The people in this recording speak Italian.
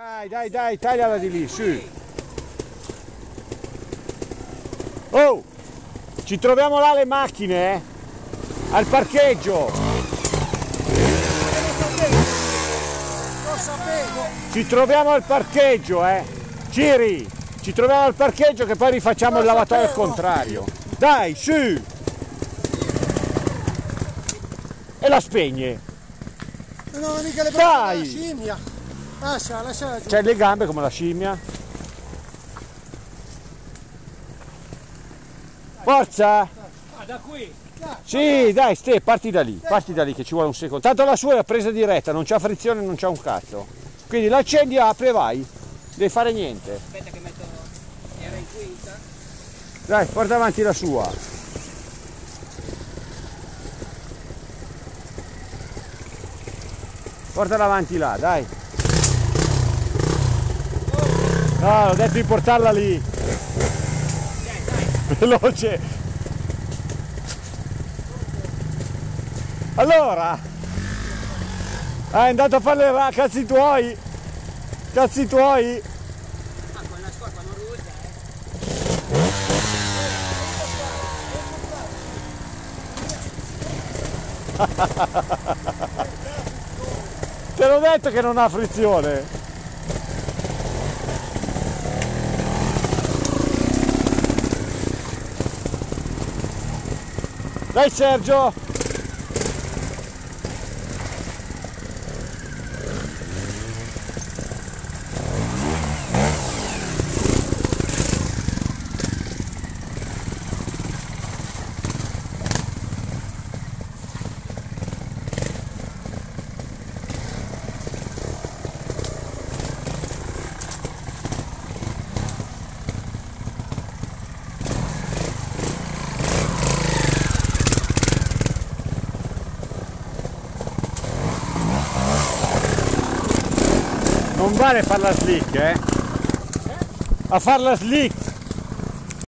Dai, dai, dai, tagliala di lì, su. Oh, ci troviamo là le macchine, eh? Al parcheggio. Lo sapevo! Ci troviamo al parcheggio, eh? Ciri, ci troviamo al parcheggio che poi rifacciamo il lavatoio al contrario. Dai, su! E la spegne. Non ho mica le Dai! braccia della scimmia! Lascia, lasciala giù! C'hai le gambe come la scimmia. Forza! Ah, da qui? Sì, dai, Ste, parti da lì, parti da lì che ci vuole un secondo. Tanto la sua è a presa diretta, non c'ha frizione, non c'ha un cazzo. Quindi l'accendi, apri e vai. Devi fare niente. Aspetta che metto... Era in quinta? Dai, porta avanti la sua. Portala avanti là, dai. No, ho detto di portarla lì. Veloce. Allora. Ah, è andato a fare le cazzi tuoi. Cazzi tuoi. Ah, con la scorpa non ruota, eh? Te l'ho detto che non ha frizione. Dai Sergio! Non vale farla slick, eh? A farla slick!